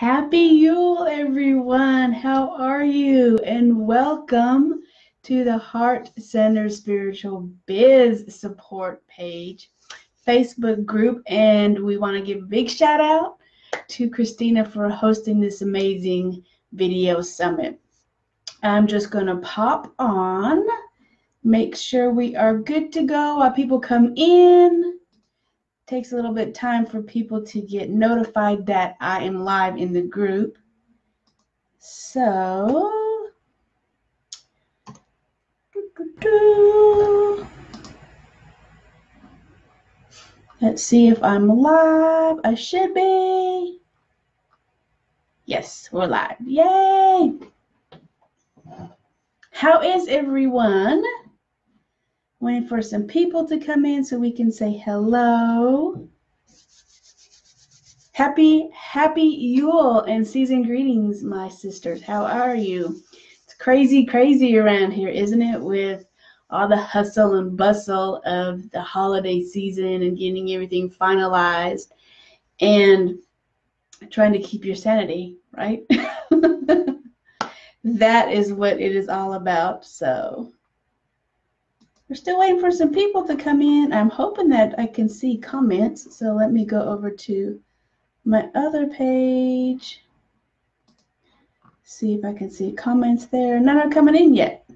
Happy Yule, everyone. How are you? And welcome to the Heart Center Spiritual Biz Support page, Facebook group. And we want to give a big shout out to Christina for hosting this amazing video summit. I'm just going to pop on, make sure we are good to go while people come in takes a little bit of time for people to get notified that I am live in the group. So, let's see if I'm live. I should be. Yes, we're live. Yay! How is everyone? Waiting for some people to come in so we can say hello. Happy, happy Yule and season greetings, my sisters. How are you? It's crazy, crazy around here, isn't it? With all the hustle and bustle of the holiday season and getting everything finalized and trying to keep your sanity, right? that is what it is all about. So, we're still waiting for some people to come in. I'm hoping that I can see comments. So let me go over to my other page. See if I can see comments there. None are coming in yet.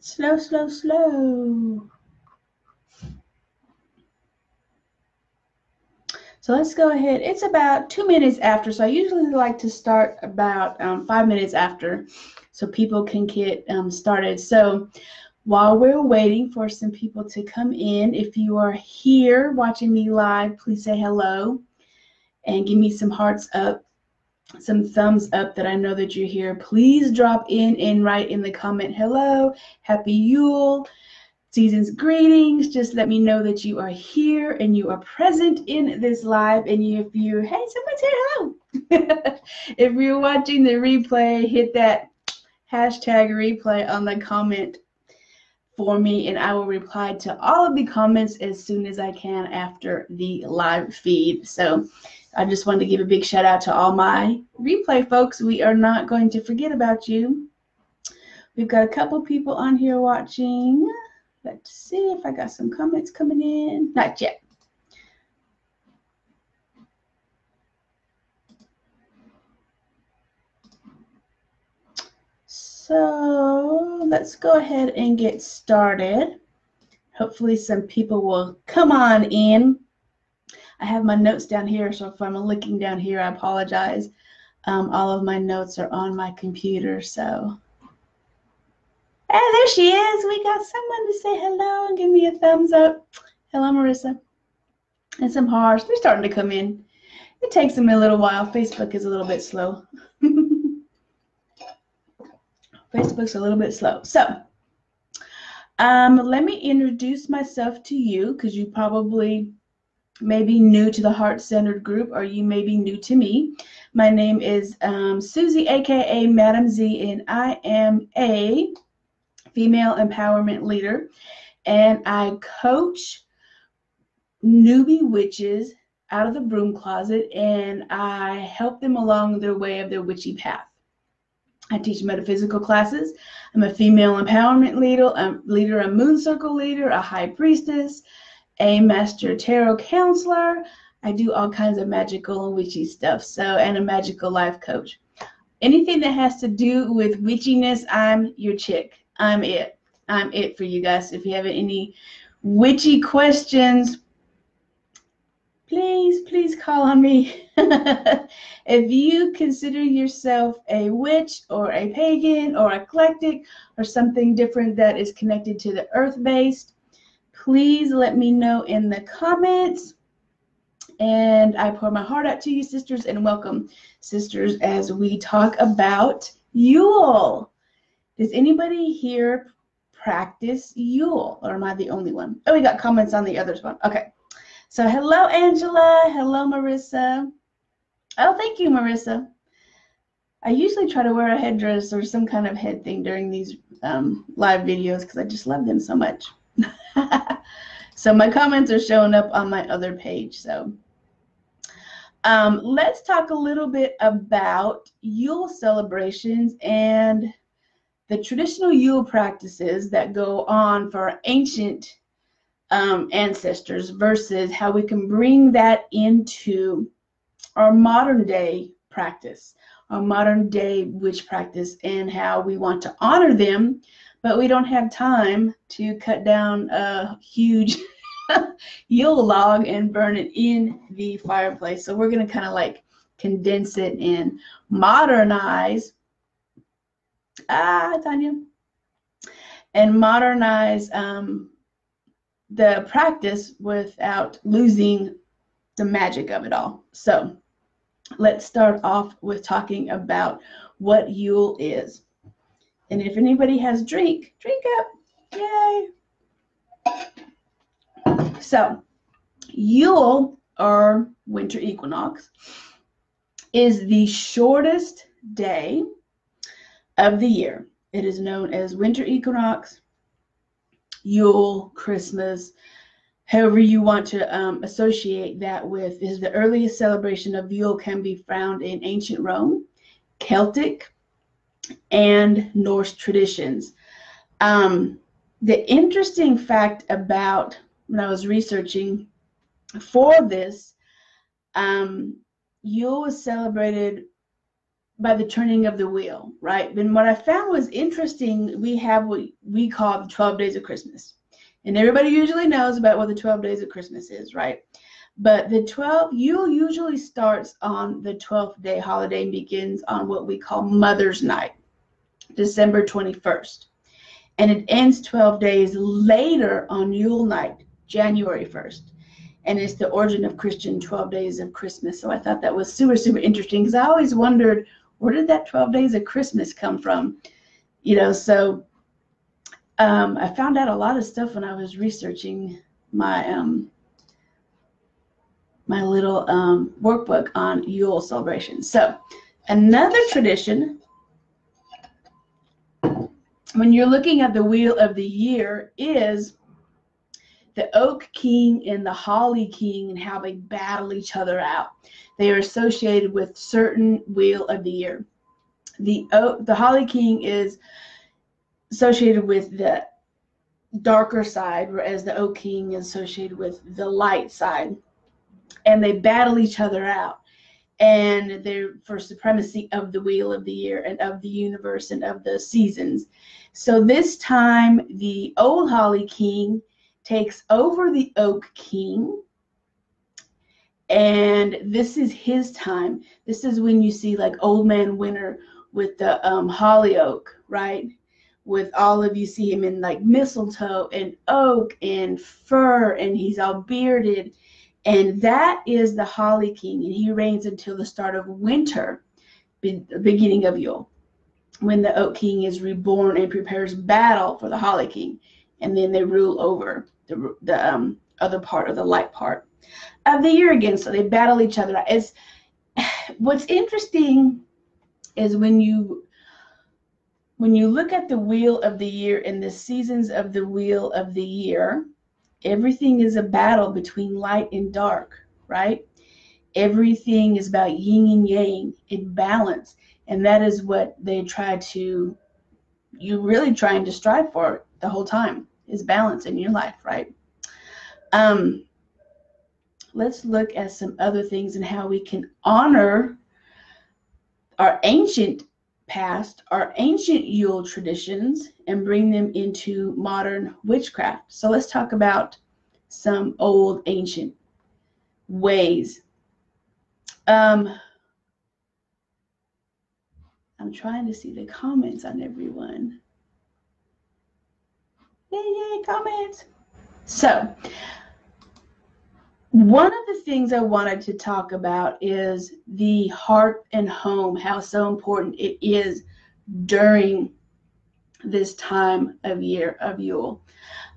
Slow, slow, slow. So let's go ahead. It's about two minutes after. So I usually like to start about um, five minutes after so people can get um, started. So while we're waiting for some people to come in, if you are here watching me live, please say hello and give me some hearts up, some thumbs up that I know that you're here. Please drop in and write in the comment, hello, happy Yule, season's greetings. Just let me know that you are here and you are present in this live. And if you, hey, someone's here, hello. if you're watching the replay, hit that hashtag replay on the comment for me and I will reply to all of the comments as soon as I can after the live feed. So I just wanted to give a big shout out to all my replay folks. We are not going to forget about you. We've got a couple people on here watching. Let's see if I got some comments coming in. Not yet. So let's go ahead and get started. Hopefully some people will come on in. I have my notes down here, so if I'm looking down here, I apologize. Um, all of my notes are on my computer, so. Hey, there she is. We got someone to say hello and give me a thumbs up. Hello, Marissa. And some hearts. They're starting to come in. It takes them a little while. Facebook is a little bit slow. Facebook's a little bit slow. So um, let me introduce myself to you because you probably may be new to the Heart Centered group or you may be new to me. My name is um, Susie, aka Madame Zee, and I am a female empowerment leader. And I coach newbie witches out of the broom closet and I help them along their way of their witchy path. I teach metaphysical classes. I'm a female empowerment leader, a leader, a moon circle leader, a high priestess, a master tarot counselor. I do all kinds of magical and witchy stuff. So, and a magical life coach. Anything that has to do with witchiness, I'm your chick. I'm it. I'm it for you guys. If you have any witchy questions, please, please call on me. if you consider yourself a witch or a pagan or eclectic or something different that is connected to the earth based, please let me know in the comments. And I pour my heart out to you, sisters, and welcome, sisters, as we talk about Yule. Does anybody here practice Yule, or am I the only one? Oh, we got comments on the others one. Okay. So hello, Angela. Hello, Marissa. Oh, thank you, Marissa. I usually try to wear a headdress or some kind of head thing during these um, live videos because I just love them so much. so my comments are showing up on my other page. So Um, let's talk a little bit about Yule celebrations and the traditional Yule practices that go on for our ancient um, ancestors versus how we can bring that into our modern day practice, our modern day witch practice, and how we want to honor them, but we don't have time to cut down a huge Yule log and burn it in the fireplace. So we're going to kind of like condense it and modernize. Ah, Tanya. And modernize um, the practice without losing the magic of it all. So let's start off with talking about what Yule is. And if anybody has drink, drink up. Yay. So Yule or winter equinox is the shortest day of the year. It is known as winter equinox, Yule, Christmas, however you want to um, associate that with. Is the earliest celebration of Yule can be found in ancient Rome, Celtic, and Norse traditions. Um, the interesting fact about when I was researching for this, um, Yule was celebrated by the turning of the wheel, right? And what I found was interesting. We have what we call the 12 days of Christmas. And everybody usually knows about what the 12 days of Christmas is, right? But the 12, Yule usually starts on the 12th day holiday and begins on what we call Mother's Night, December 21st. And it ends 12 days later on Yule night, January 1st. And it's the origin of Christian 12 days of Christmas. So I thought that was super, super interesting because I always wondered where did that 12 days of Christmas come from? You know, so um, I found out a lot of stuff when I was researching my um, my little um, workbook on Yule celebration. So another tradition when you're looking at the wheel of the year is the oak king and the holly king and how they battle each other out. They are associated with certain wheel of the year. The oak, the holly king is associated with the darker side, whereas the oak king is associated with the light side. And they battle each other out. And they're for supremacy of the wheel of the year and of the universe and of the seasons. So this time, the old holly king takes over the Oak King. And this is his time. This is when you see like Old Man Winter with the um, holly oak, right? With all of you see him in like mistletoe and oak and fir, and he's all bearded. And that is the Holly King, and he reigns until the start of winter, be- beginning of Yule, when the Oak King is reborn and prepares battle for the Holly King, and then they rule over the, the um, other part or the light part of the year again. So they battle each other. It's what's interesting is when you when you look at the wheel of the year and the seasons of the wheel of the year, everything is a battle between light and dark, right? Everything is about yin and yang in balance. And that is what they try to, you're really trying to strive for the whole time is balance in your life, right? Um, let's look at some other things and how we can honor our ancient past, our ancient Yule traditions, and bring them into modern witchcraft. So let's talk about some old ancient ways. Um, I'm trying to see the comments on everyone. Yay, yay, comments. So, one of the things I wanted to talk about is the heart and home, how so important it is during this time of year of Yule.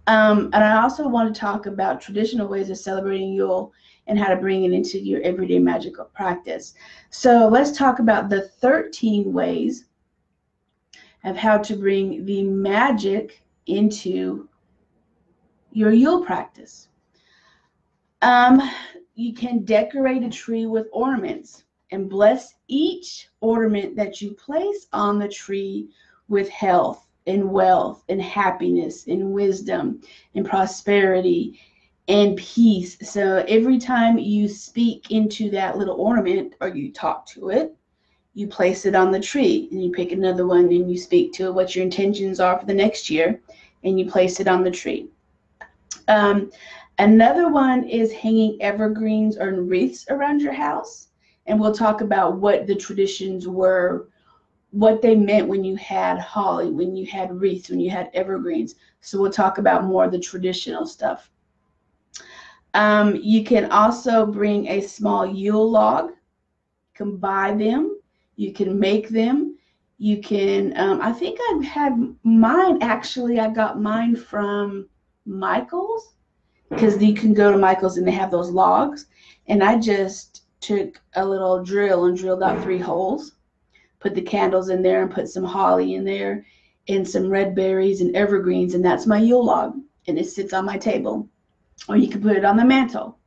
Um, and I also want to talk about traditional ways of celebrating Yule and how to bring it into your everyday magical practice. So let's talk about the 13 ways of how to bring the magic into your Yule practice. Um, you can decorate a tree with ornaments and bless each ornament that you place on the tree with health and wealth and happiness and wisdom and prosperity and peace. So every time you speak into that little ornament or you talk to it, you place it on the tree and you pick another one and you speak to it, what your intentions are for the next year and you place it on the tree. Um, another one is hanging evergreens or wreaths around your house and we'll talk about what the traditions were, what they meant when you had holly, when you had wreaths, when you had evergreens. So we'll talk about more of the traditional stuff. Um, you can also bring a small Yule log. You can buy them. You can make them. You can, um, I think I've had mine actually, I got mine from Michael's because you can go to Michael's and they have those logs. And I just took a little drill and drilled out three holes, put the candles in there and put some holly in there and some red berries and evergreens, and that's my Yule log. And it sits on my table. Or you can put it on the mantle.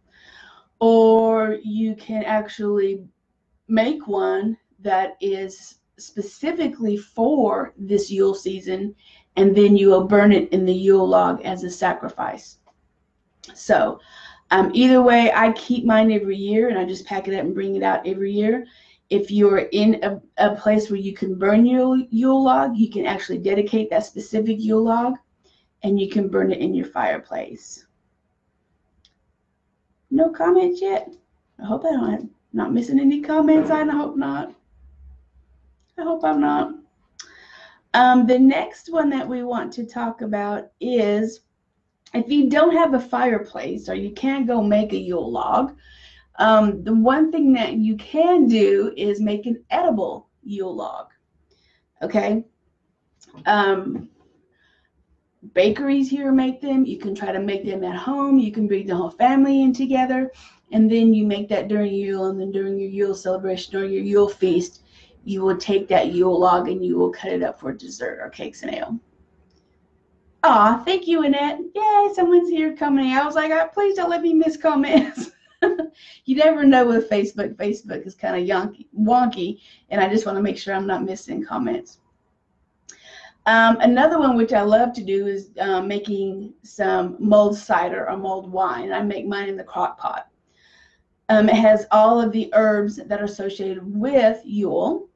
Or you can actually make one that is specifically for this Yule season, and then you will burn it in the Yule log as a sacrifice. So um, either way, I keep mine every year and I just pack it up and bring it out every year. If you're in a, a place where you can burn your Yule log, you can actually dedicate that specific Yule log and you can burn it in your fireplace. No comments yet? I hope I don't, I'm not missing any comments. I hope not. I hope I'm not. Um, the next one that we want to talk about is if you don't have a fireplace or you can't go make a Yule log, um, the one thing that you can do is make an edible Yule log. Okay. Um, bakeries here make them. You can try to make them at home. You can bring the whole family in together. And then you make that during Yule, and then during your Yule celebration or your Yule feast, you will take that Yule log and you will cut it up for dessert or cakes and ale. Aw, thank you, Annette. Yay, someone's here coming. I was like, oh, please don't let me miss comments. you never know with Facebook. Facebook is kind of wonky, and I just want to make sure I'm not missing comments. Um, another one which I love to do is um, making some mulled cider or mulled wine. I make mine in the crock pot. Um, it has all of the herbs that are associated with Yule.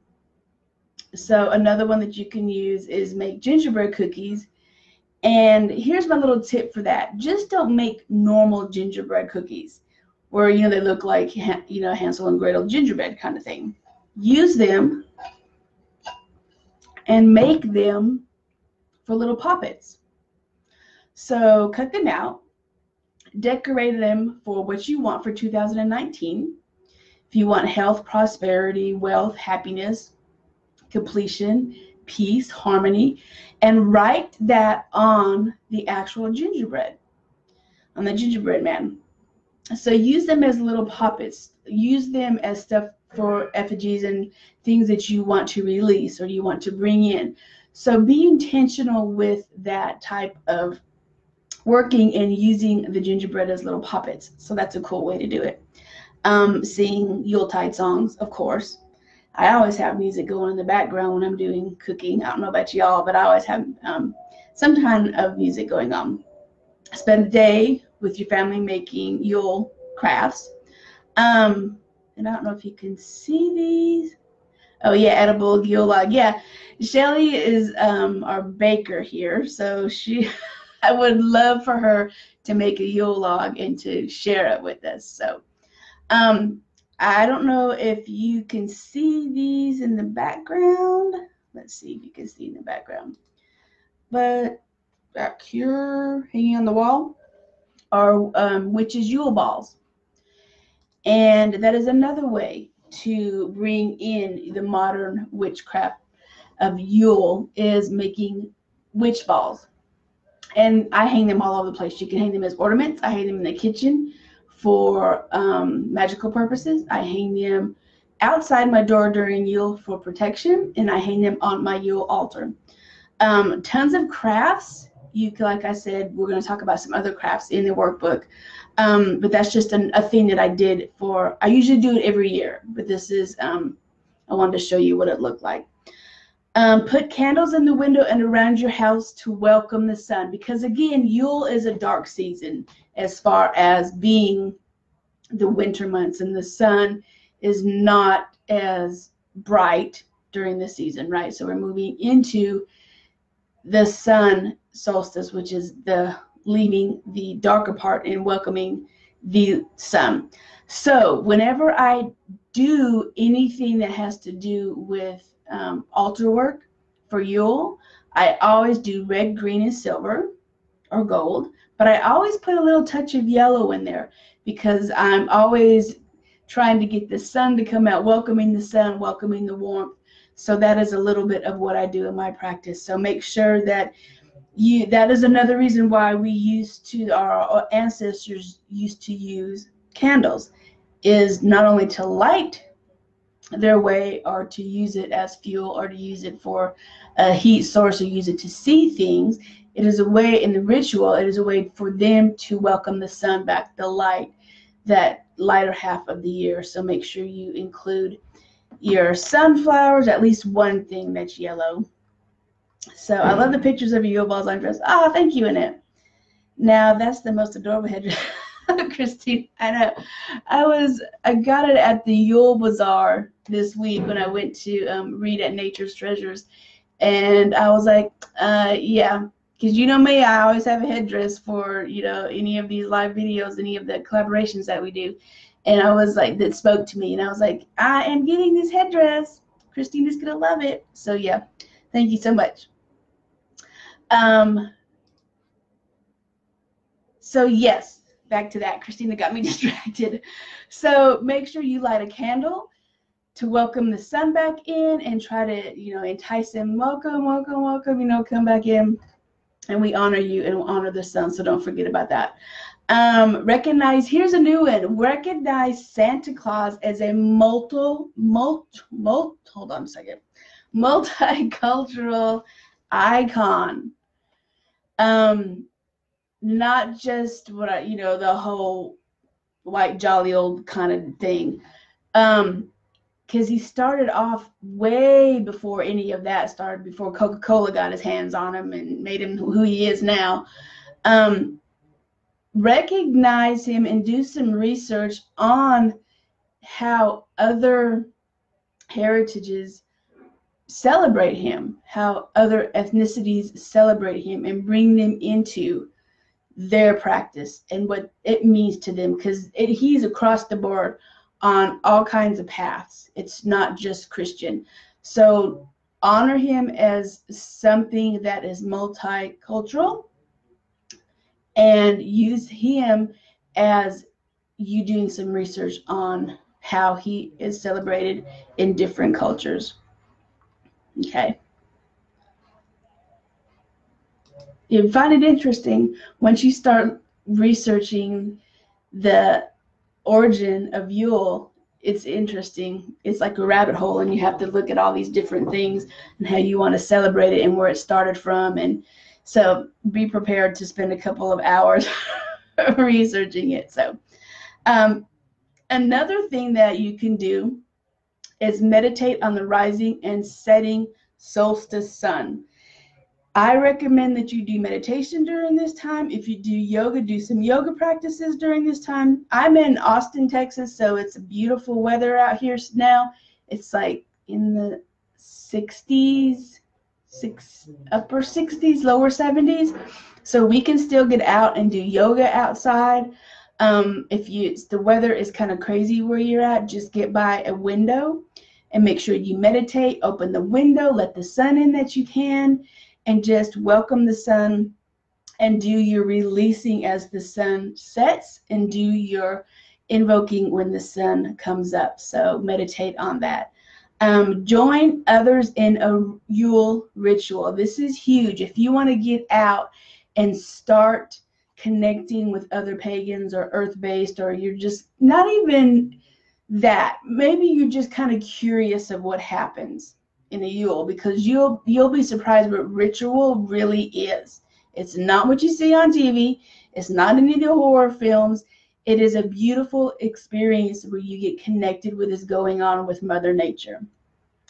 So another one that you can use is make gingerbread cookies and here's my little tip for that. Just don't make normal gingerbread cookies where, you know, they look like, you know, Hansel and Gretel gingerbread kind of thing. Use them and make them for little poppets. So cut them out, decorate them for what you want for 2019. If you want health, prosperity, wealth, happiness, completion, peace, harmony, and write that on the actual gingerbread, on the gingerbread man. So use them as little puppets. Use them as stuff for effigies and things that you want to release or you want to bring in. So be intentional with that type of working and using the gingerbread as little puppets. So that's a cool way to do it. Um, sing Yuletide songs, of course. I always have music going in the background when I'm doing cooking. I don't know about y'all, but I always have um, some kind of music going on. Spend the day with your family making Yule crafts. Um, and I don't know if you can see these. Oh yeah, edible Yule log. Yeah, Shelly is um, our baker here, so she, I would love for her to make a Yule log and to share it with us. So, um, I don't know if you can see these in the background. Let's see if you can see in the background. But back here, hanging on the wall, are um, witches' Yule balls. And that is another way to bring in the modern witchcraft of Yule is making witch balls. And I hang them all over the place. You can hang them as ornaments. I hang them in the kitchen for um, magical purposes. I hang them outside my door during Yule for protection, and I hang them on my Yule altar. Um, tons of crafts. You like I said, we're going to talk about some other crafts in the workbook. Um, but that's just an, a thing that I did for, I usually do it every year, but this is, um, I wanted to show you what it looked like. Um, put candles in the window and around your house to welcome the sun because again, Yule is a dark season as far as being the winter months and the sun is not as bright during the season, right? So we're moving into the sun solstice, which is the leaving the darker part and welcoming the sun. So whenever I do anything that has to do with um, altar work for Yule, I always do red, green, and silver or gold, but I always put a little touch of yellow in there because I'm always trying to get the sun to come out, welcoming the sun, welcoming the warmth. So that is a little bit of what I do in my practice. So make sure that you that is another reason why we used to our ancestors used to use candles is not only to light their way or to use it as fuel or to use it for a heat source or use it to see things it is a way in the ritual it is a way for them to welcome the sun back the light that lighter half of the year. So make sure you include your sunflowers, at least one thing that's yellow. So I love the pictures of your Yule on dress. Ah, oh, thank you, Annette. Now that's the most adorable headdress. Christine, I know. I was I got it at the Yule Bazaar this week when I went to um, read at Nature's Treasures, and I was like, uh, yeah, because you know me, I always have a headdress for you know any of these live videos, any of the collaborations that we do, and I was like that spoke to me, and I was like, I am getting this headdress. Christine is gonna love it. So yeah, thank you so much. Um. So yes, back to that. Christina got me distracted. So make sure you light a candle to welcome the sun back in and try to you know entice him. Welcome, welcome, welcome. You know, come back in and we honor you and honor the sun. So don't forget about that. Um, recognize, here's a new one. Recognize Santa Claus as a multi, multi, multi hold on a second, multicultural icon. Um, not just what I, you know, the whole white jolly old kind of thing. Um, because he started off way before any of that started, before Coca Cola got his hands on him and made him who he is now. Um, recognize him and do some research on how other heritages celebrate him, how other ethnicities celebrate him, and bring them into their practice and what it means to them because he's across the board on all kinds of paths. It's not just Christian. So honor him as something that is multicultural and use him as you doing some research on how he is celebrated in different cultures. Okay. You find it interesting once you start researching the origin of Yule, it's interesting. It's like a rabbit hole, and you have to look at all these different things and how you want to celebrate it and where it started from. And so be prepared to spend a couple of hours researching it. So, um, another thing that you can do is meditate on the rising and setting solstice sun. I recommend that you do meditation during this time. If you do yoga, do some yoga practices during this time. I'm in Austin, Texas, so it's beautiful weather out here now. It's like in the 60s, six upper 60s, lower 70s. So we can still get out and do yoga outside. Um, if you the weather is kind of crazy where you're at, just get by a window and make sure you meditate. Open the window, let the sun in that you can and just welcome the sun and do your releasing as the sun sets and do your invoking when the sun comes up. So meditate on that. Um, join others in a Yule ritual. This is huge. If you want to get out and start connecting with other pagans or earth based, or you're just not even that, maybe you're just kind of curious of what happens in a Yule because you'll you'll be surprised what ritual really is. It's not what you see on TV. It's not any of the horror films. It is a beautiful experience where you get connected with what's going on with Mother Nature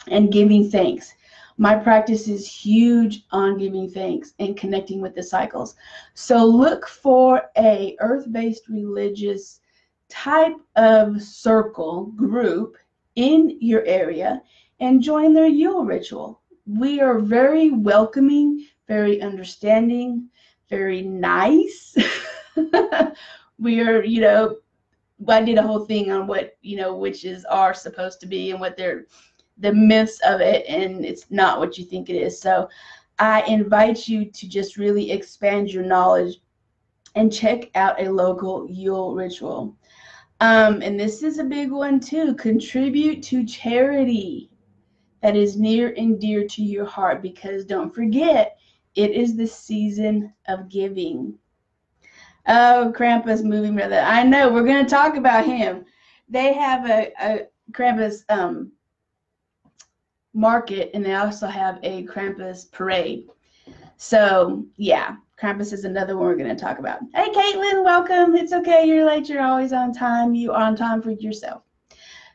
and giving thanks. My practice is huge on giving thanks and connecting with the cycles. So look for a earth-based religious type of circle group in your area and join their Yule ritual. We are very welcoming, very understanding, very nice. we are, you know, I did a whole thing on what, you know, witches are supposed to be and what they're the myths of it and it's not what you think it is. So I invite you to just really expand your knowledge and check out a local Yule ritual. Um, and this is a big one too. Contribute to charity that is near and dear to your heart because don't forget, it is the season of giving. Oh, Krampus movie brother. I know we're going to talk about him. They have a, a Krampus um, market and they also have a Krampus parade. So, yeah, Krampus is another one we're going to talk about. Hey, Caitlin, welcome. It's okay. You're late. You're always on time. You are on time for yourself.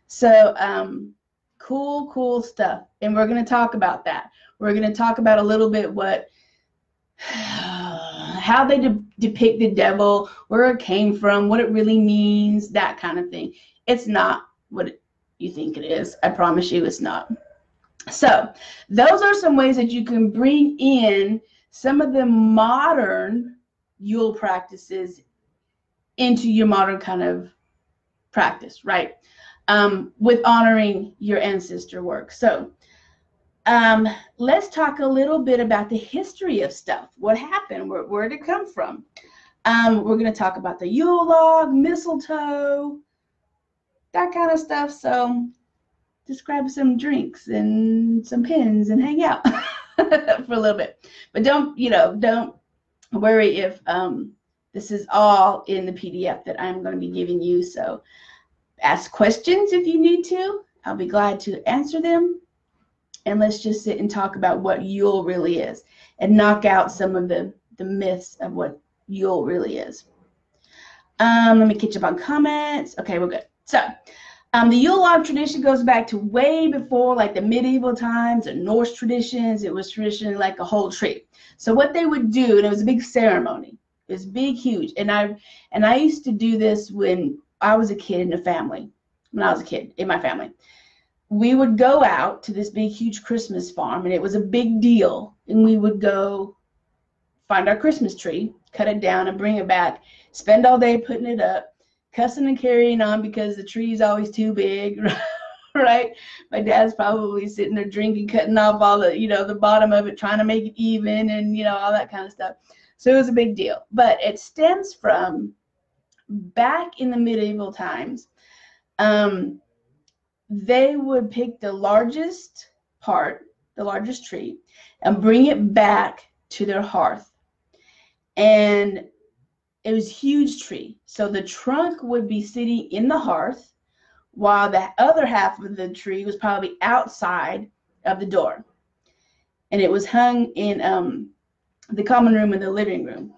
So, um, cool, cool stuff. And we're going to talk about that. We're going to talk about a little bit what, how they de- depict the devil, where it came from, what it really means, that kind of thing. It's not what you think it is. I promise you it's not. So, those are some ways that you can bring in some of the modern Yule practices into your modern kind of practice, right? Um, with honoring your ancestor work. So, um, let's talk a little bit about the history of stuff. What happened? Where, where did it come from? Um, we're going to talk about the Yule log, mistletoe, that kind of stuff. So, just grab some drinks and some pins and hang out for a little bit. But don't, you know, don't worry if um, this is all in the PDF that I'm going to be giving you. So ask questions if you need to. I'll be glad to answer them. And let's just sit and talk about what Yule really is and knock out some of the, the myths of what Yule really is. Um, let me catch up on comments. Okay, we're good. So um, the Yule log tradition goes back to way before like the medieval times and Norse traditions. It was traditionally like a whole tree. So what they would do, and it was a big ceremony. It was big, huge. And I and I used to do this when I was a kid in a family. When I was a kid in my family. We would go out to this big, huge Christmas farm, and it was a big deal. And we would go find our Christmas tree, cut it down, and bring it back. Spend all day putting it up cussing and carrying on because the tree is always too big, right? My dad's probably sitting there drinking, cutting off all the, you know, the bottom of it, trying to make it even and, you know, all that kind of stuff. So it was a big deal. But it stems from back in the medieval times. Um, they would pick the largest part, the largest tree, and bring it back to their hearth. And it was huge tree. So the trunk would be sitting in the hearth while the other half of the tree was probably outside of the door. And it was hung in um, the common room and the living room.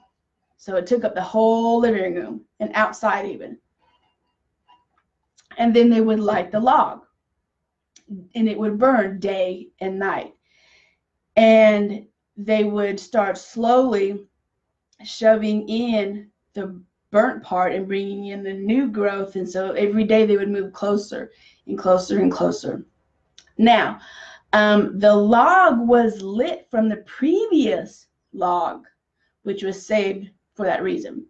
So it took up the whole living room and outside even. And then they would light the log and it would burn day and night. And they would start slowly shoving in the burnt part and bringing in the new growth. And so every day they would move closer and closer and closer. Now, um, the log was lit from the previous log, which was saved for that reason.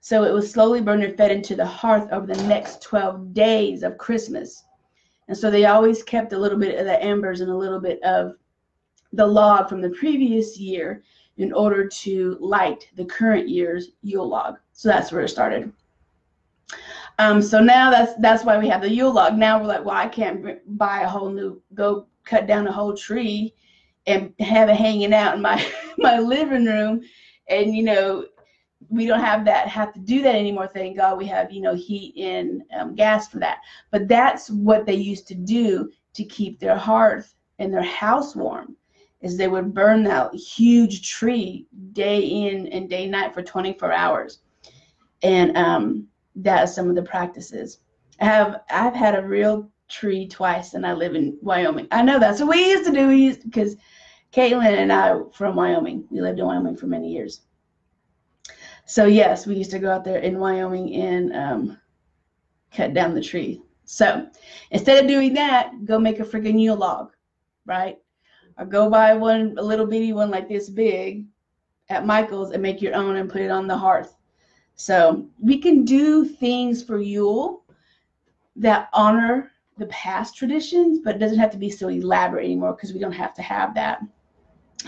So it was slowly burned and fed into the hearth over the next 12 days of Christmas. And so they always kept a little bit of the embers and a little bit of the log from the previous year in order to light the current year's Yule log. So that's where it started. Um, so now that's that's why we have the Yule log. Now we're like, well, I can't buy a whole new, go cut down a whole tree and have it hanging out in my my living room, and you know, we don't have that have to do that anymore. Thank God we have you know heat and um, gas for that. But that's what they used to do to keep their hearth and their house warm is they would burn that huge tree day in and day night for 24 hours. And um, that is some of the practices. I have I've had a real tree twice, and I live in Wyoming. I know that's what we used to do. We used because Caitlin and I from Wyoming. We lived in Wyoming for many years. So yes, we used to go out there in Wyoming and um, cut down the tree. So instead of doing that, go make a freaking Yule log, right? Or go buy one, a little bitty one like this big at Michael's and make your own and put it on the hearth. So we can do things for Yule that honor the past traditions, but it doesn't have to be so elaborate anymore because we don't have to have that.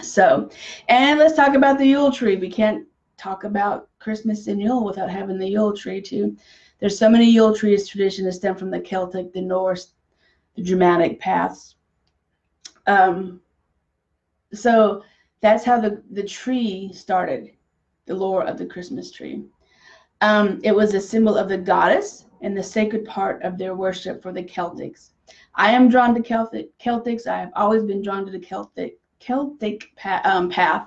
So, and let's talk about the Yule tree. We can't talk about Christmas and Yule without having the Yule tree too. There's so many Yule trees tradition that stem from the Celtic, the Norse, the Germanic paths. Um, so that's how the, the tree started, the lore of the Christmas tree. Um, it was a symbol of the goddess and the sacred part of their worship for the Celtics. I am drawn to Celtic Celtics. I have always been drawn to the Celtic Celtic path, um, path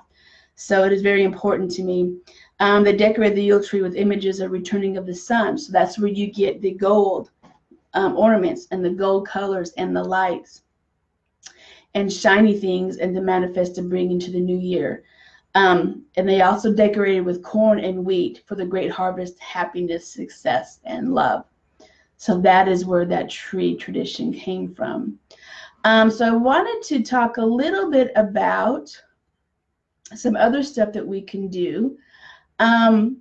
so it is very important to me. Um, they decorate the Yule tree with images of returning of the sun. So that's where you get the gold um, ornaments and the gold colors and the lights and shiny things and to manifest to bring into the new year. Um, and they also decorated with corn and wheat for the great harvest, happiness, success, and love. So that is where that tree tradition came from. Um, so I wanted to talk a little bit about some other stuff that we can do. Um,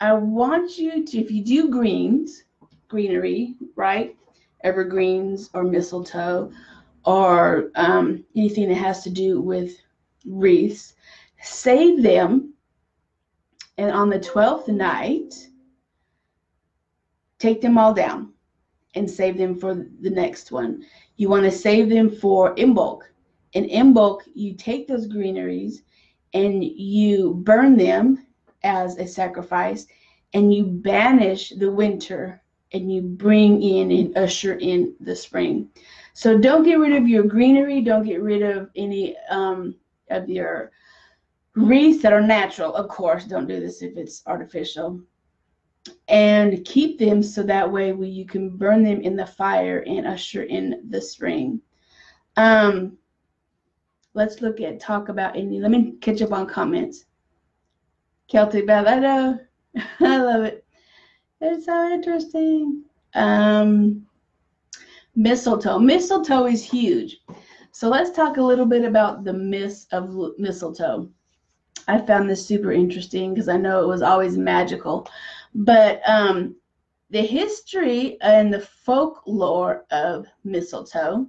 I want you to, if you do greens, greenery, right? Evergreens or mistletoe or um, anything that has to do with wreaths, save them. And on the 12th night, take them all down and save them for the next one. You want to save them for Imbolc. In bulk, you take those greeneries and you burn them as a sacrifice and you banish the winter and you bring in and usher in the spring. So don't get rid of your greenery. Don't get rid of any um, of your wreaths that are natural. Of course, don't do this if it's artificial. And keep them so that way we, you can burn them in the fire and usher in the spring. Um, let's look at talk about any. Let me catch up on comments. Celtic know, I love it. It's so interesting. Um, mistletoe. Mistletoe is huge. So let's talk a little bit about the myths of mistletoe. I found this super interesting because I know it was always magical. But um, the history and the folklore of mistletoe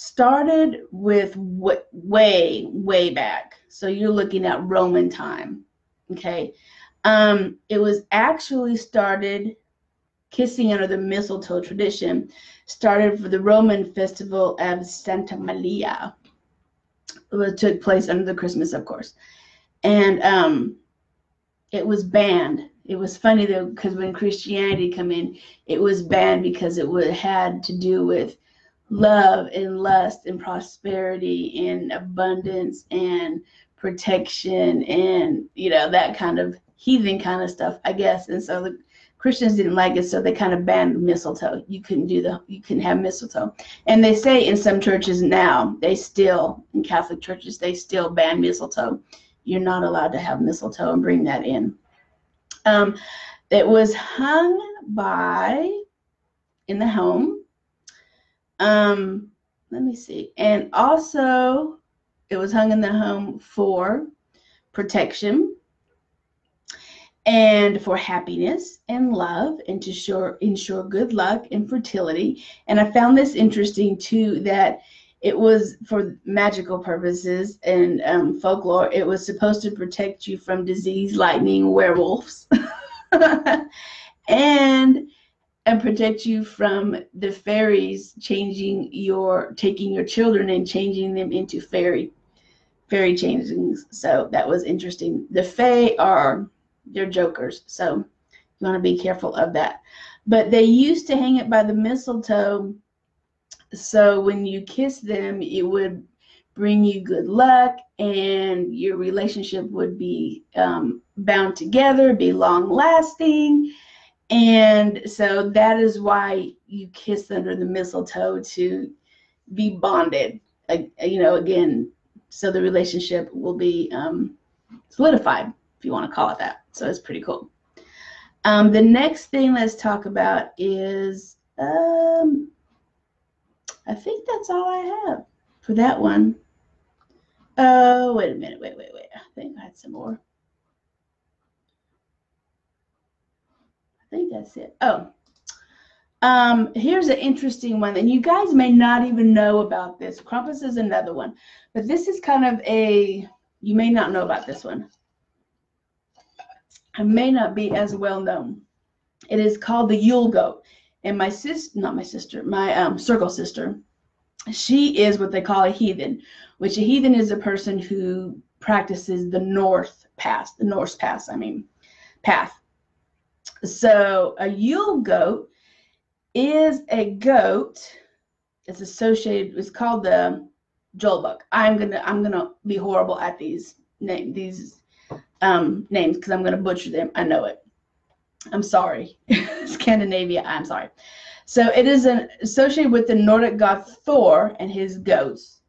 started with way, way back. So you're looking at Roman time. Okay. Um, it was actually started kissing under the mistletoe tradition, started for the Roman festival of Santa Maria. It took place under the Christmas, of course. And um, it was banned. It was funny though, because when Christianity come in, it was banned because it would had to do with love and lust and prosperity and abundance and protection and you know that kind of heathen kind of stuff i guess. And so the christians didn't like it so they kind of banned mistletoe. You couldn't do the you couldn't have mistletoe. And they say in some churches now they still in catholic churches they still ban mistletoe. You're not allowed to have mistletoe and bring that in. Um, it was hung by in the home um, let me see. And also, it was hung in the home for protection and for happiness and love and to sure, ensure good luck and fertility. And I found this interesting too that it was for magical purposes and um, folklore. It was supposed to protect you from disease, lightning, werewolves. and and protect you from the fairies changing your taking your children and changing them into fairy fairy changings. So that was interesting. The fae are they're jokers so you want to be careful of that. But they used to hang it by the mistletoe so when you kiss them it would bring you good luck and your relationship would be um, bound together be long lasting And so that is why you kiss under the mistletoe to be bonded. You know, again, so the relationship will be um, solidified, if you want to call it that. So it's pretty cool. Um, the next thing let's talk about is, um, I think that's all I have for that one. Oh, wait a minute. Wait, wait, wait. I think I had some more. I think that's it. Oh, um, here's an interesting one, and you guys may not even know about this. Krampus is another one, but this is kind of a, you may not know about this one. It may not be as well known. It is called the Yule goat. And my sister, not my sister, my um, circle sister, she is what they call a heathen, which a heathen is a person who practices the North path, the Norse path, I mean, path. So a Yule goat is a goat. It's associated. It's called the Julbock. I'm gonna I'm gonna be horrible at these name these um, names because I'm gonna butcher them. I know it. I'm sorry, Scandinavia. I'm sorry. So it is an, associated with the Nordic god Thor and his goats,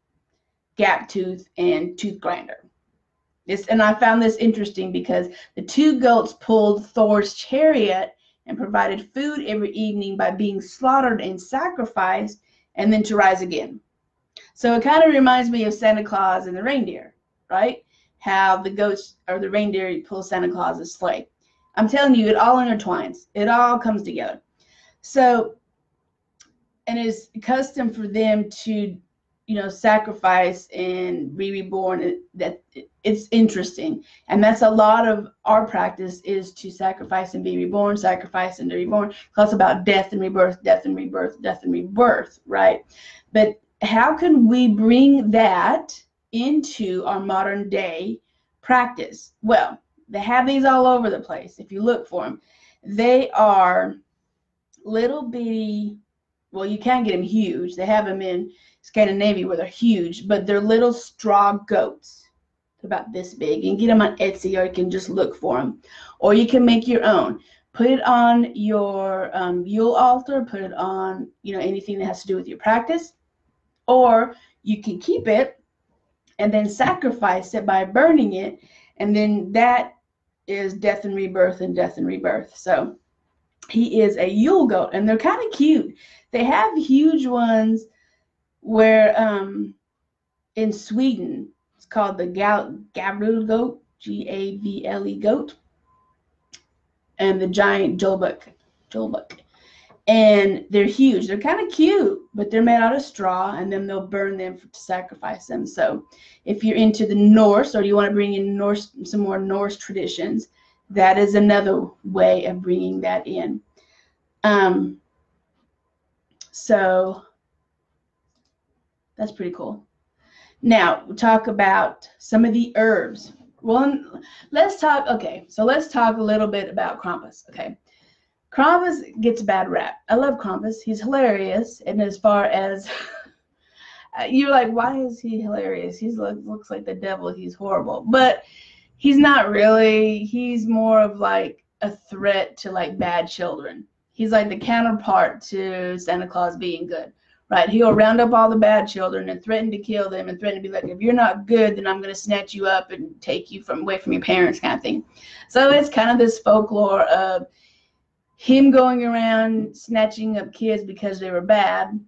Gaptooth and Tooth Grinder. This, and I found this interesting because the two goats pulled Thor's chariot and provided food every evening by being slaughtered and sacrificed and then to rise again. So it kind of reminds me of Santa Claus and the reindeer, right? How the goats or the reindeer pull Santa Claus's sleigh. I'm telling you, it all intertwines. It all comes together. So, and it's custom for them to you know sacrifice and be reborn that it's interesting. And that's a lot of our practice is to sacrifice and be reborn sacrifice and be reborn. Because about death and rebirth death and rebirth death and rebirth right? But how can we bring that into our modern day practice? Well they have these all over the place if you look for them they are little bitty well you can get them huge. They have them in Scandinavia where they're huge, but they're little straw goats. about this big. You can get them on Etsy or you can just look for them. Or you can make your own. Put it on your um, Yule altar, put it on, you know, anything that has to do with your practice. Or you can keep it and then sacrifice it by burning it. And then that is death and rebirth and death and rebirth. So he is a Yule goat and they're kind of cute. They have huge ones where um, in Sweden it's called the Gal- Gavle goat, G A V L E goat, and the giant Julbock, Julbock. And they're huge. They're kind of cute, but they're made out of straw, and then they'll burn them for, to sacrifice them. So, if you're into the Norse, or you want to bring in Norse some more Norse traditions, that is another way of bringing that in. Um, so that's pretty cool. Now, we'll talk about some of the herbs. Well, let's talk, okay, so let's talk a little bit about Krampus, okay? Krampus gets a bad rap. I love Krampus. He's hilarious. And as far as you're like, why is he hilarious? He looks like the devil. He's horrible. But he's not really. He's more of like a threat to like bad children. He's like the counterpart to Santa Claus being good right? He'll round up all the bad children and threaten to kill them and threaten to be like, if you're not good, then I'm going to snatch you up and take you from away from your parents, kind of thing. So it's kind of this folklore of him going around snatching up kids because they were bad.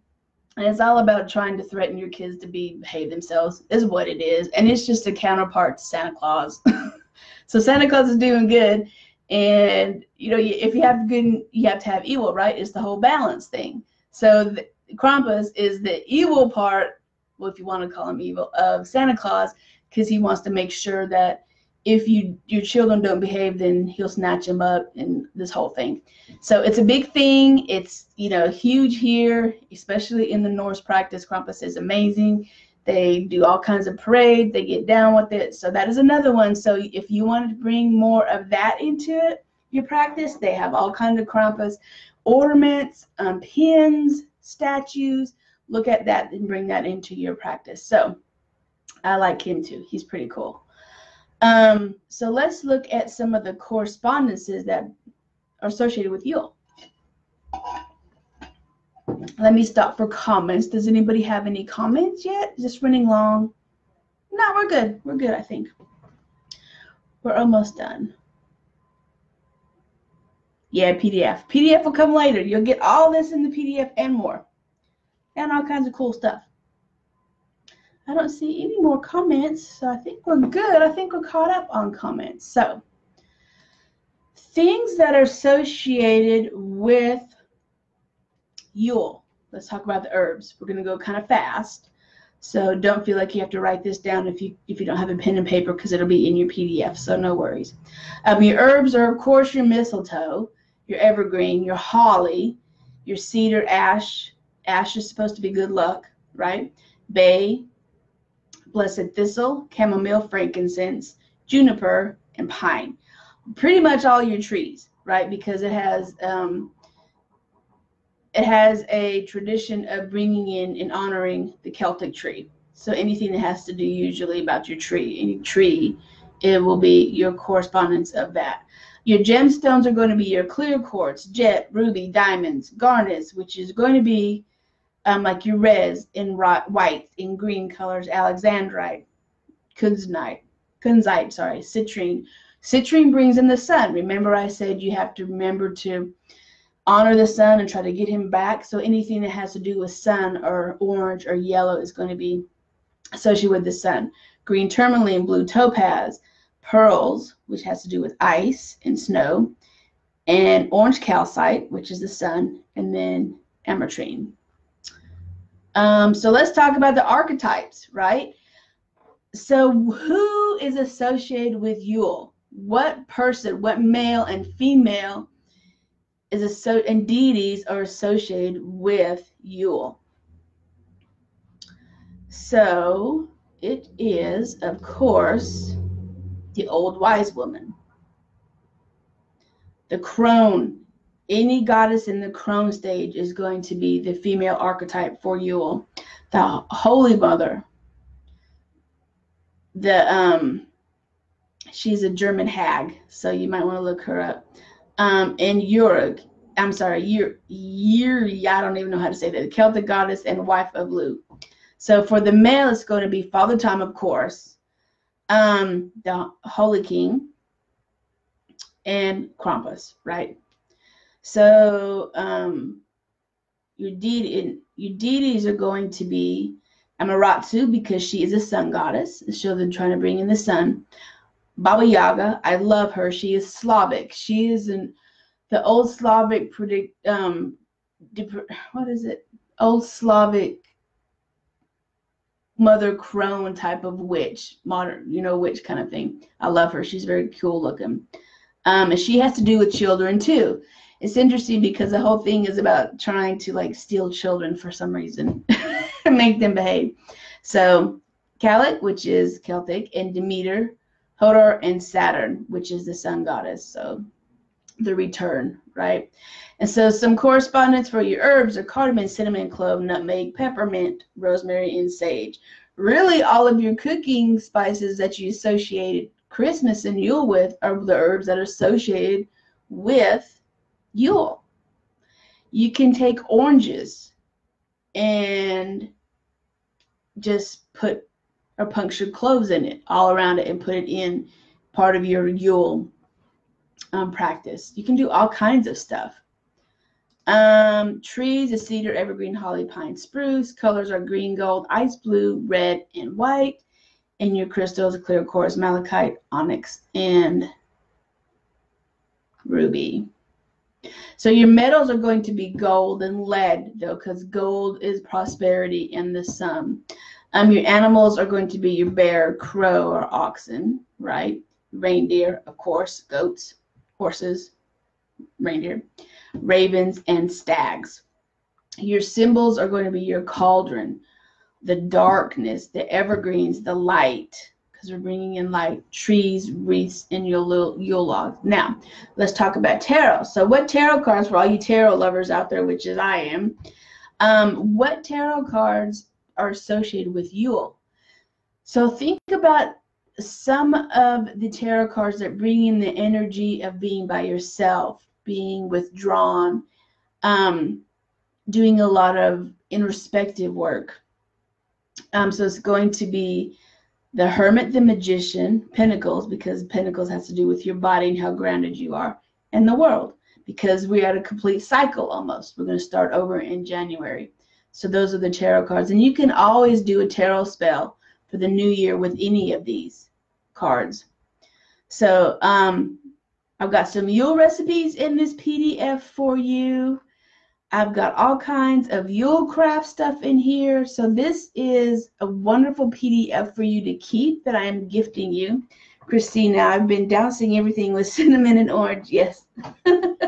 And it's all about trying to threaten your kids to be behave themselves, is what it is. And it's just a counterpart to Santa Claus. so Santa Claus is doing good. And you know, if you have good, you have to have evil, right? It's the whole balance thing. So Krampus is the evil part, well, if you want to call him evil, of Santa Claus, because he wants to make sure that if you your children don't behave, then he'll snatch them up and this whole thing. So it's a big thing. It's you know huge here, especially in the Norse practice. Krampus is amazing. They do all kinds of parade. They get down with it. So that is another one. So if you want to bring more of that into it, your practice, they have all kinds of Krampus ornaments, um, pins, statues. Look at that and bring that into your practice. So I like him too. He's pretty cool. Um, so let's look at some of the correspondences that are associated with Yule. Let me stop for comments. Does anybody have any comments yet? Just running long? No, we're good. We're good, I think. We're almost done. Yeah, PDF. PDF will come later. You'll get all this in the PDF and more. And all kinds of cool stuff. I don't see any more comments, so I think we're good. I think we're caught up on comments. So, things that are associated with Yule. Let's talk about the herbs. We're going to go kind of fast. So don't feel like you have to write this down if you if you don't have a pen and paper because it'll be in your PDF. So no worries. Um, your herbs are of course your mistletoe, your evergreen, your holly, your cedar, ash. Ash is supposed to be good luck, right? Bay, blessed thistle, chamomile, frankincense, juniper, and pine. Pretty much all your trees, right? Because it has um, it has a tradition of bringing in and honoring the Celtic tree. So anything that has to do usually about your tree, any tree, it will be your correspondence of that. Your gemstones are going to be your clear quartz, jet, ruby, diamonds, garnets, which is going to be um, like your reds in white, in green colors, alexandrite, kunzite, kunzite, sorry, citrine. Citrine brings in the sun. Remember I said you have to remember to honor the sun and try to get him back. So anything that has to do with sun or orange or yellow is going to be associated with the sun. Green tourmaline, blue topaz, pearls, which has to do with ice and snow, and orange calcite, which is the sun, and then ametrine. Um, so let's talk about the archetypes, right? So who is associated with Yule? What person, what male and female is a so and deities are associated with Yule. So it is, of course, the old wise woman. The crone, any goddess in the crone stage is going to be the female archetype for Yule. The Holy Mother, the um, she's a German hag, so you might want to look her up um, and Urug. I'm sorry, Ur, Ur, I don't even know how to say that. The Celtic goddess and wife of Lugh. So for the male, it's going to be Father Time, of course, um, the Holly King, and Krampus, right? So um, your your deities are going to be Amaratu because she is a sun goddess. So they're trying to bring in the sun. Baba Yaga, I love her. She is Slavic. She is an the old Slavic predict um what is it? Old Slavic mother crone type of witch, modern, you know, witch kind of thing. I love her. She's very cool looking. Um, and she has to do with children too. It's interesting because the whole thing is about trying to like steal children for some reason and make them behave. So Cailleach, which is Celtic, and Demeter Hodor and Saturn, which is the sun goddess. So the return, right? And so some correspondence for your herbs are cardamom, cinnamon, clove, nutmeg, peppermint, rosemary, and sage. Really, all of your cooking spices that you associated Christmas and Yule with are the herbs that are associated with Yule. You can take oranges and just put or punctured cloves in it all around it and put it in part of your Yule um, practice. You can do all kinds of stuff. Um, trees, a cedar, evergreen, holly, pine, spruce. Colors are green, gold, ice blue, red, and white. And your crystals, clear quartz, malachite, onyx, and ruby. So your metals are going to be gold and lead, though, because gold is prosperity and the sun. Um, your animals are going to be your bear, crow, or oxen, right? Reindeer, of course, goats, horses, reindeer, ravens, and stags. Your symbols are going to be your cauldron, the darkness, the evergreens, the light, because we're bringing in light, trees, wreaths, and Yule, Yule logs. Now, let's talk about tarot. So, what tarot cards, for all you tarot lovers out there, which is I am, um, what tarot cards are associated with Yule. So think about some of the tarot cards that bring in the energy of being by yourself, being withdrawn, um, doing a lot of introspective work. Um, so it's going to be the Hermit, the Magician, Pentacles, because Pentacles has to do with your body and how grounded you are, and the world, because we're at a complete cycle almost. We're going to start over in January. So those are the tarot cards. And you can always do a tarot spell for the new year with any of these cards. So um, I've got some Yule recipes in this PDF for you. I've got all kinds of Yule craft stuff in here. So this is a wonderful PDF for you to keep that I am gifting you. Christina, I've been dousing everything with cinnamon and orange. Yes.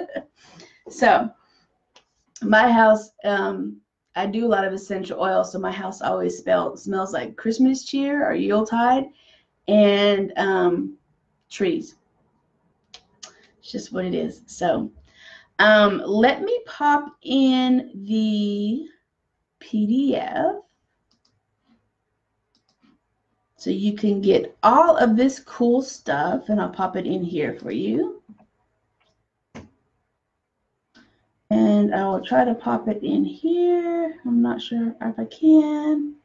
so my house, um, I do a lot of essential oils. So my house always smell, smells like Christmas cheer or Yuletide and um, trees. It's just what it is. So um, let me pop in the PDF so you can get all of this cool stuff and I'll pop it in here for you. And I will try to pop it in here. I'm not sure if I can.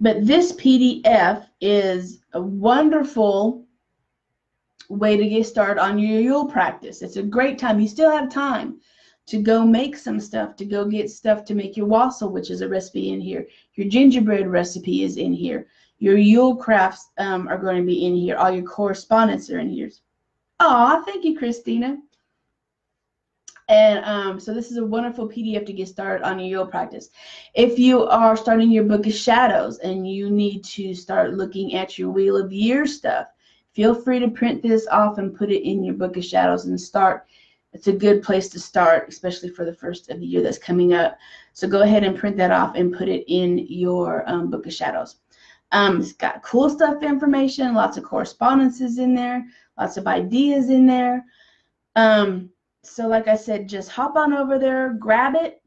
But this PDF is a wonderful way to get started on your Yule practice. It's a great time. You still have time to go make some stuff, to go get stuff to make your wassail, which is a recipe in here. Your gingerbread recipe is in here. Your Yule crafts um, are going to be in here. All your correspondence are in here. Oh, thank you, Christina. And um, so this is a wonderful PDF to get started on your Yule practice. If you are starting your book of shadows and you need to start looking at your Wheel of Year stuff, feel free to print this off and put it in your book of shadows and start. It's a good place to start especially for the first of the year that's coming up. So go ahead and print that off and put it in your um, book of shadows. Um, it's got cool stuff information lots of correspondences in there lots of ideas in there. Um, so like i said just hop on over there grab it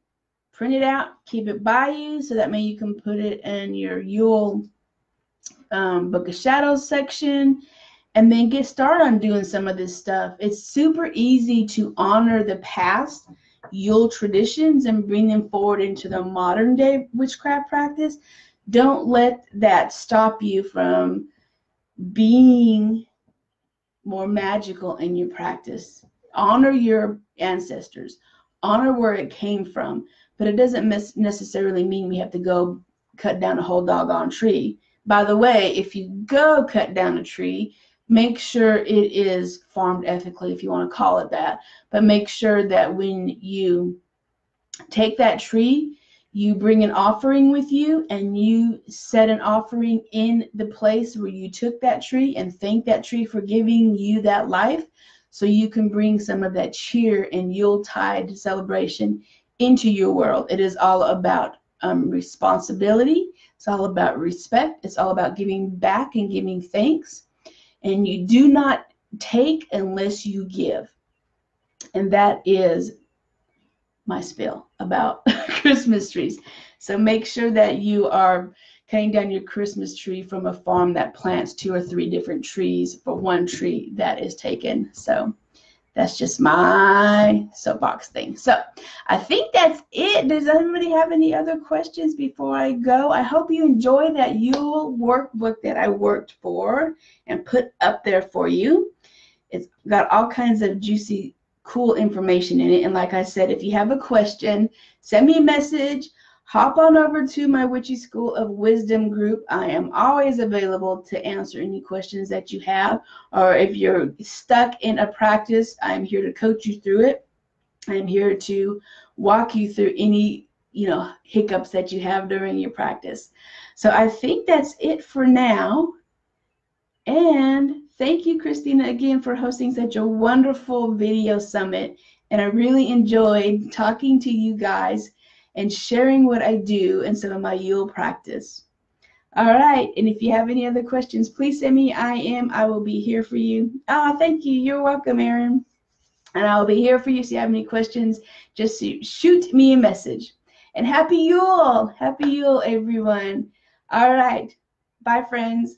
print it out keep it by you so that way you can put it in your yule um, book of shadows section and then get started on doing some of this stuff. It's super easy to honor the past Yule traditions and bring them forward into the modern day witchcraft practice. Don't let that stop you from being more magical in your practice. Honor your ancestors, honor where it came from, but it doesn't necessarily mean we have to go cut down a whole doggone tree. By the way, if you go cut down a tree, make sure it is farmed ethically if you want to call it that but make sure that when you take that tree you bring an offering with you and you set an offering in the place where you took that tree and thank that tree for giving you that life so you can bring some of that cheer and yuletide celebration into your world it is all about um, responsibility it's all about respect it's all about giving back and giving thanks and you do not take unless you give. And that is my spill about Christmas trees. So make sure that you are cutting down your Christmas tree from a farm that plants two or three different trees for one tree that is taken. So that's just my soapbox thing. So I think that's it. Does anybody have any other questions before I go? I hope you enjoy that Yule workbook that I worked for and put up there for you. It's got all kinds of juicy, cool information in it. And like I said, if you have a question, send me a message hop on over to my Witchy School of Wisdom group. I am always available to answer any questions that you have, or if you're stuck in a practice, I'm here to coach you through it. I'm here to walk you through any you know hiccups that you have during your practice. So I think that's it for now. And thank you, Christina, again for hosting such a wonderful video summit. And I really enjoyed talking to you guys and sharing what I do and some of my Yule practice. All right, and if you have any other questions, please send me I am. I will be here for you. Oh, thank you. You're welcome, Erin. And I will be here for you. If you have any questions, just shoot me a message. And happy Yule. Happy Yule, everyone. All right. Bye, friends.